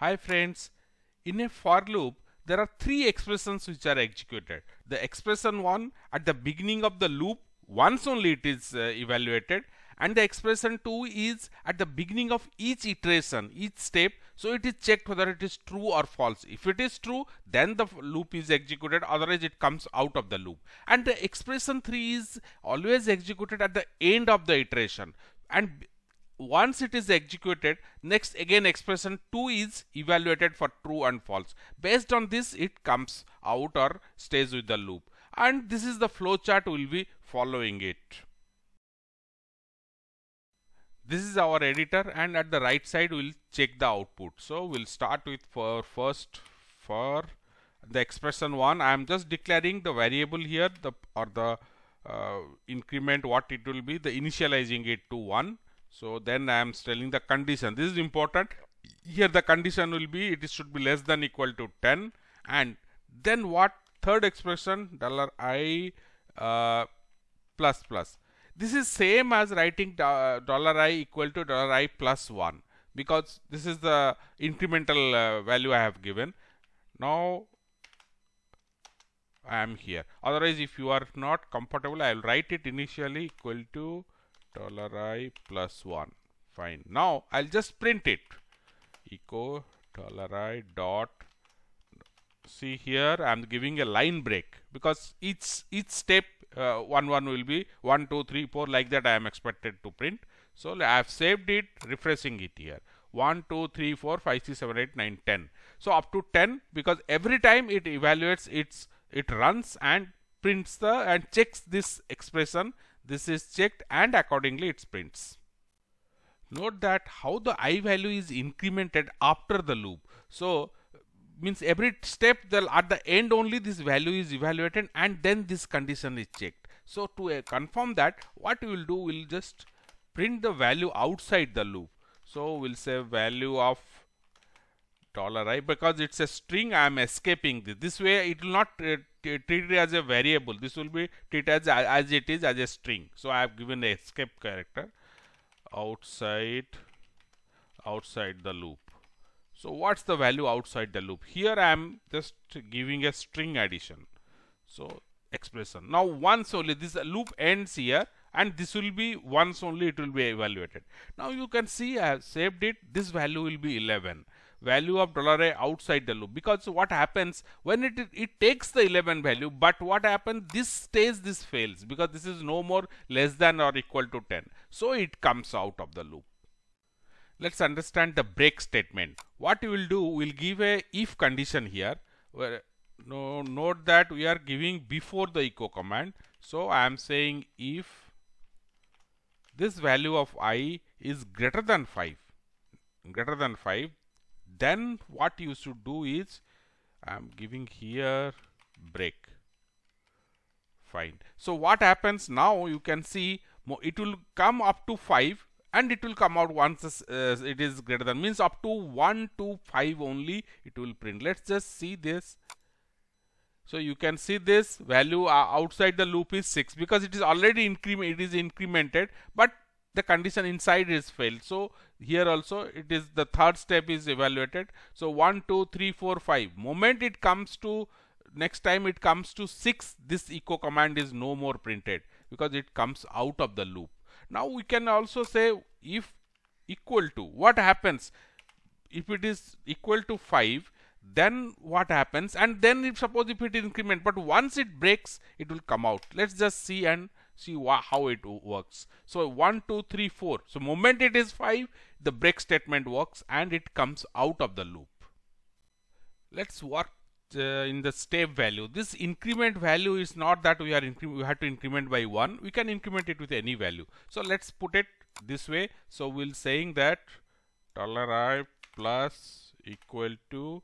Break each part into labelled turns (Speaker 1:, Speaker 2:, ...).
Speaker 1: Hi friends, in a for loop there are three expressions which are executed. The expression 1 at the beginning of the loop once only it is uh, evaluated. And the expression 2 is at the beginning of each iteration each step. So it is checked whether it is true or false. If it is true then the loop is executed. Otherwise it comes out of the loop. And the expression 3 is always executed at the end of the iteration. And once it is executed next again expression 2 is evaluated for true and false. Based on this it comes out or stays with the loop. And this is the flow chart we will be following it. This is our editor and at the right side we'll check the output. So we'll start with for first for the expression 1 I am just declaring the variable here the or the uh, increment what it will be the initializing it to 1 so then I am telling the condition. This is important. Here the condition will be it should be less than equal to 10 and then what third expression dollar i uh, plus plus. This is same as writing dollar i equal to dollar i plus 1 because this is the incremental uh, value I have given. Now I am here. Otherwise, if you are not comfortable, I will write it initially equal to dollar i plus 1 fine. Now I'll just print it. Echo dollar i dot. See here I'm giving a line break because each each step uh, one one will be one two three four like that I am expected to print. So I have saved it refreshing it here. 1 2 3 4 5 6 7 8 9 10 so up to 10 because every time it evaluates its it runs and prints the and checks this expression this is checked and accordingly it prints. Note that how the i value is incremented after the loop. So means every step at the end only this value is evaluated and then this condition is checked. So to uh, confirm that what we will do we will just print the value outside the loop. So we'll say value of dollar i because it's a string I am escaping this. This way it will not uh, treat it as a variable. This will be treated as, as it is as a string. So I have given the escape character outside outside the loop. So what's the value outside the loop? Here I am just giving a string addition. So expression. Now once only this loop ends here and this will be once only it will be evaluated. Now you can see I have saved it. This value will be 11 value of dollar $i outside the loop. Because what happens when it it takes the 11 value but what happens this stays this fails because this is no more less than or equal to 10 so it comes out of the loop. Let's understand the break statement. What we will do we'll give a if condition here. Where no note that we are giving before the echo command. So i am saying if this value of i is greater than 5 greater than 5 then what you should do is I'm giving here break. Fine. So what happens now you can see it will come up to 5 and it will come out once uh, it is greater than means up to 1 to 5 only it will print. Let's just see this. So you can see this value uh, outside the loop is 6 because it is already increment it is incremented but the condition inside is failed. So here also it is the third step is evaluated. So 1, 2, 3, 4, 5. Moment it comes to next time it comes to 6 this echo command is no more printed because it comes out of the loop. Now we can also say if equal to what happens if it is equal to 5 then what happens and then if suppose if it increment but once it breaks it will come out let's just see and see how it works. So 1, 2, 3, 4. So moment it is 5, the break statement works and it comes out of the loop. Let's work uh, in the step value. This increment value is not that we are we have to increment by 1. We can increment it with any value. So let's put it this way. So we'll saying that dollar i plus equal to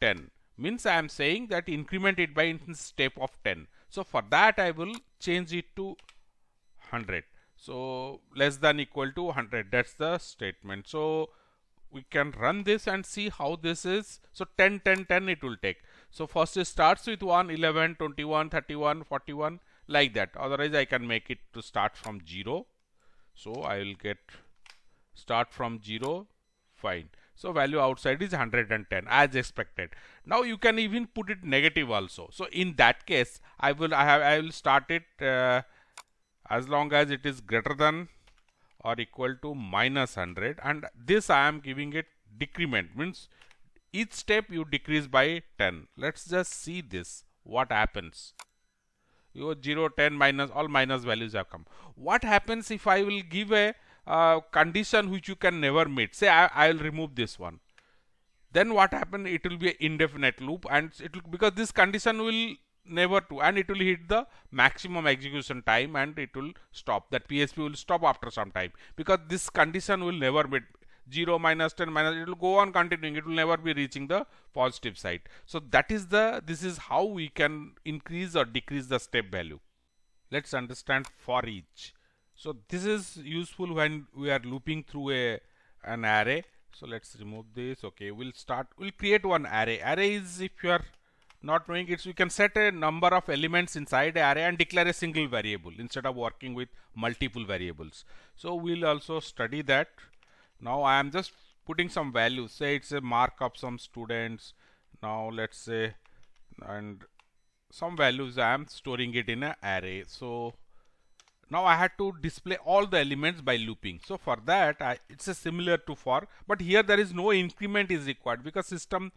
Speaker 1: 10 means I am saying that increment it by step of 10. So for that I will change it to 100. So less than equal to 100 that's the statement. So we can run this and see how this is. So 10, 10, 10 it will take. So first it starts with 1, 11, 21, 31, 41 like that. Otherwise I can make it to start from 0. So I will get start from 0 fine. So value outside is 110 as expected. Now you can even put it negative also. So in that case, I will I have I will start it uh, as long as it is greater than or equal to minus 100 and this I am giving it decrement means each step you decrease by 10. Let's just see this what happens your 0 10 minus all minus values have come what happens if i will give a condition which you can never meet. Say i will remove this one. Then what happen it will be an indefinite loop and it will because this condition will never to and it will hit the maximum execution time and it will stop. That PHP will stop after some time because this condition will never meet. 0 minus 10 minus it will go on continuing. It will never be reaching the positive side. So that is the this is how we can increase or decrease the step value. Let's understand for each so this is useful when we are looping through a an array. So let's remove this. Okay we'll start we'll create one array. Array is if you are not knowing it we can set a number of elements inside the array and declare a single variable instead of working with multiple variables. So we'll also study that. Now I am just putting some values. Say it's a mark of some students. Now let's say and some values I am storing it in an array. So now I had to display all the elements by looping. So for that I, it's similar to for but here there is no increment is required because system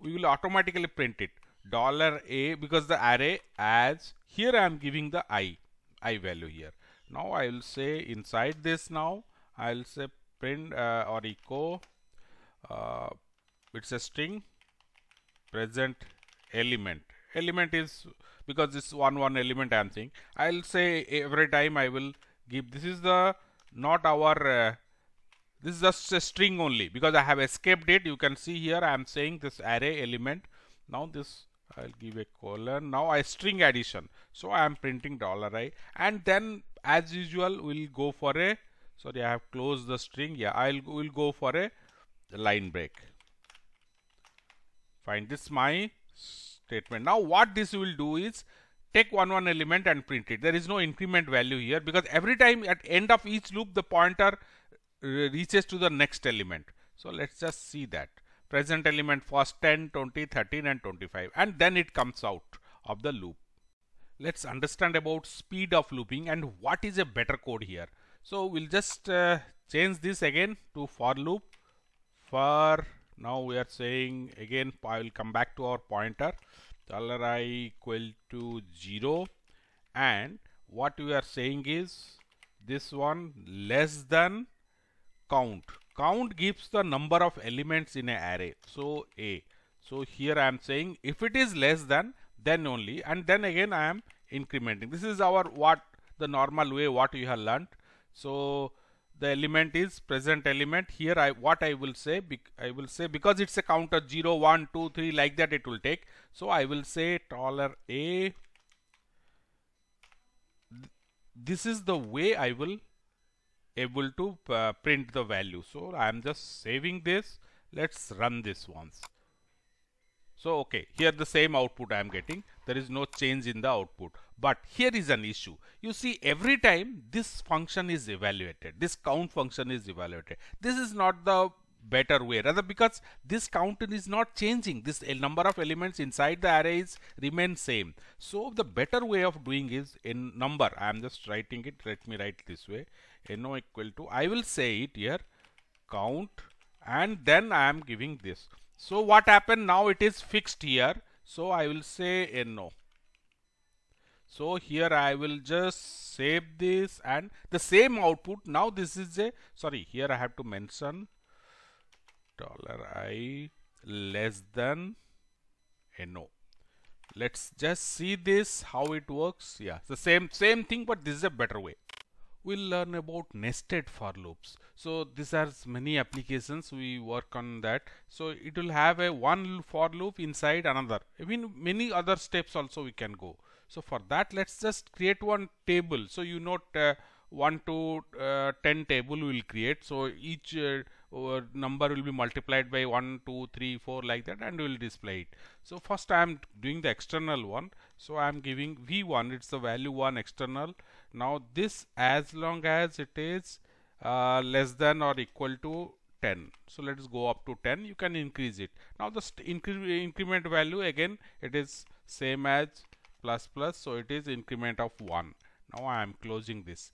Speaker 1: we will automatically print it. Dollar a because the array as here I am giving the i i value here. Now I will say inside this now I'll say print uh, or echo uh, it's a string present element. Element is because this one one element I am saying. I'll say every time I will give this is the not our uh, this is just a string only because I have escaped it. You can see here I am saying this array element. Now this I'll give a colon. Now I string addition. So I am printing dollar i and then as usual we'll go for a sorry I have closed the string. Yeah I'll will go for a line break. Fine this is my statement. Now what this will do is take one one element and print it. There is no increment value here because every time at end of each loop the pointer uh, reaches to the next element. So let's just see that. Present element first 10 20 13 and 25 and then it comes out of the loop. Let's understand about speed of looping and what is a better code here. So we'll just uh, change this again to for loop for now we are saying again I will come back to our pointer. Dollar i equal to 0 and what we are saying is this one less than count. Count gives the number of elements in an array. So a. So here I am saying if it is less than then only. And then again I am incrementing. This is our what the normal way what you have learned so the element is present element. Here I what I will say I will say because it's a counter 0 1 2 3 like that it will take. So I will say dollar a. This is the way I will able to uh, print the value. So I am just saving this. Let's run this once so okay here the same output I am getting. There is no change in the output. But here is an issue. You see every time this function is evaluated, this count function is evaluated. This is not the better way. Rather because this count is not changing this number of elements inside the arrays remain same. So the better way of doing is in number. I am just writing it. Let me write this way. No equal to i will say it here count and then i am giving this so what happened? Now it is fixed here. So i will say no. So here I will just save this and the same output. Now this is a sorry here I have to mention dollar i less than no. Let's just see this how it works. Yeah the same same thing but this is a better way we'll learn about nested for loops so these are many applications we work on that so it will have a one for loop inside another I mean many other steps also we can go so for that let's just create one table. So you note uh, 1 to uh, 10 table we will create. So each uh, number will be multiplied by 1, 2, 3, 4 like that and we will display it. So first I am doing the external one. So I am giving V1 it's the value 1 external. Now this as long as it is uh, less than or equal to 10 so let us go up to 10 you can increase it. Now the incre increment value again it is same as plus plus so it is increment of 1 now I am closing this.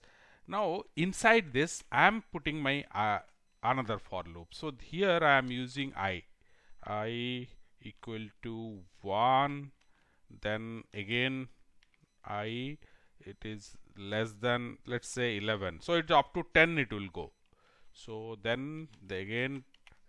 Speaker 1: Now inside this I am putting my uh, another for loop. So here I am using I. I equal to 1 then again I it is less than let's say 11 so it's up to 10 it will go. So then the again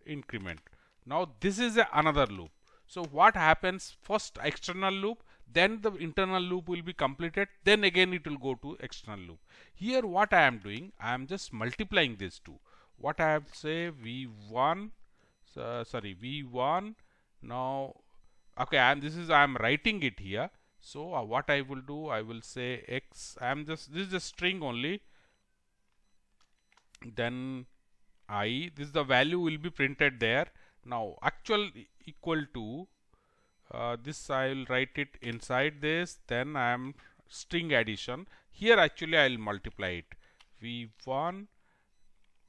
Speaker 1: increment. Now this is another loop. So what happens? First external loop then the internal loop will be completed then again it will go to external loop. Here what I am doing I am just multiplying these two. What I have say v1 uh, sorry v1 now okay and this is I am writing it here. So uh, what I will do I will say x I am just this is a string only. Then i this is the value will be printed there. Now actual equal to uh, this I will write it inside this. Then I am string addition. Here actually I will multiply it. V1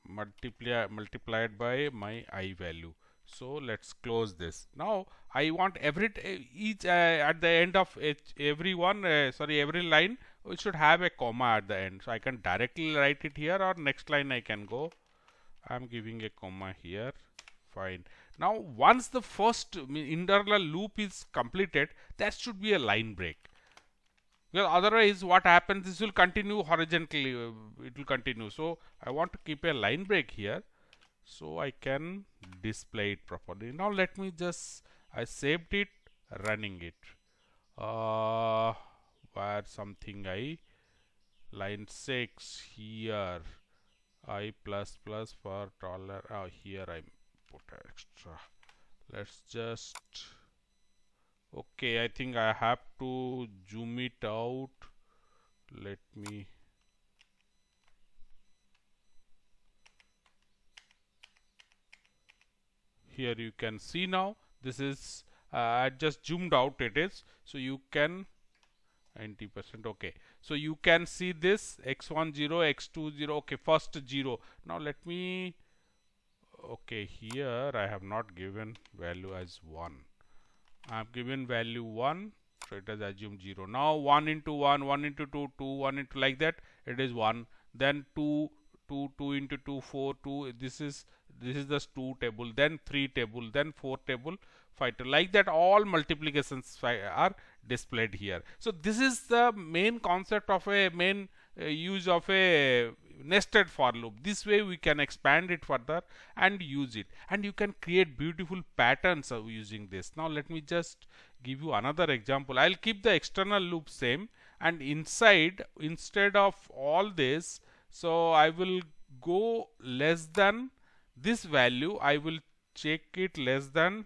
Speaker 1: multiply multiplied by my i value so let's close this. Now I want every each uh, at the end of each, every one uh, sorry every line we should have a comma at the end. So I can directly write it here or next line I can go. I'm giving a comma here. Fine. Now once the first internal loop is completed that should be a line break. Because otherwise what happens this will continue horizontally uh, it will continue. So I want to keep a line break here so I can display it properly. Now let me just I saved it running it. Uh, where something I line 6 here. I plus plus for dollar oh here I put extra. Let's just okay I think I have to zoom it out. Let me here you can see now. This is uh, I just zoomed out it is. So you can 90 percent okay. So you can see this x1 0 x2 0 okay first 0 now let me okay here I have not given value as 1 I have given value 1 so it has assumed 0 now 1 into 1 1 into 2 2 1 into like that it is 1 then 2 2 2 into 2 4 2 this is this is the 2 table then 3 table then 4 table 5 like that all multiplications are displayed here. So this is the main concept of a main uh, use of a nested for loop. This way we can expand it further and use it. And you can create beautiful patterns of using this. Now let me just give you another example. I'll keep the external loop same and inside instead of all this so i will go less than this value I will check it less than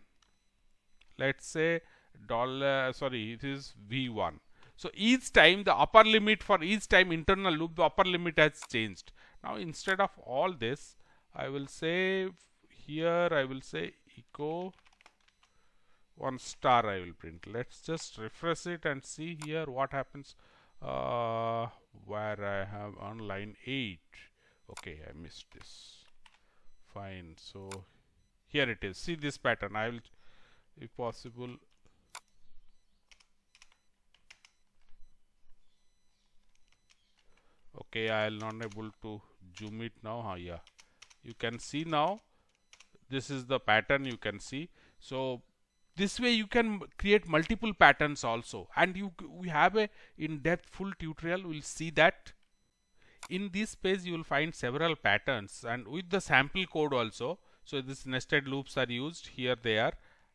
Speaker 1: let's say dollar sorry it is v1 so each time the upper limit for each time internal loop the upper limit has changed. Now instead of all this I will say here I will say echo one star I will print. Let's just refresh it and see here what happens uh, where I have on line 8 okay I missed this fine. So here it is. See this pattern. I will if possible okay I'll not able to zoom it now. Huh, yeah. You can see now. This is the pattern you can see. So this way you can create multiple patterns also. And you we have a in-depth full tutorial. We'll see that in this page you will find several patterns. And with the sample code also so this nested loops are used here they are.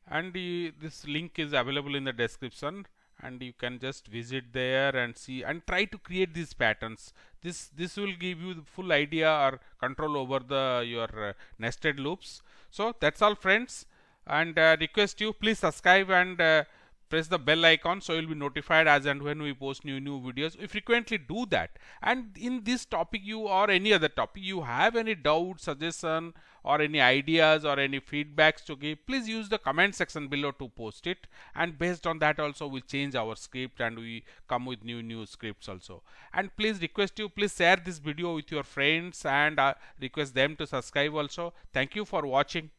Speaker 1: And this link is available in the description. And you can just visit there and see and try to create these patterns. This this will give you the full idea or control over the your uh, nested loops. So that's all friends. And uh, request you please subscribe and uh, press the bell icon so you'll be notified as and when we post new new videos. We frequently do that. And in this topic you or any other topic you have any doubt suggestion or any ideas or any feedbacks to give please use the comment section below to post it. And based on that also we'll change our script and we come with new new scripts also. And please request you please share this video with your friends and uh, request them to subscribe also. Thank you for watching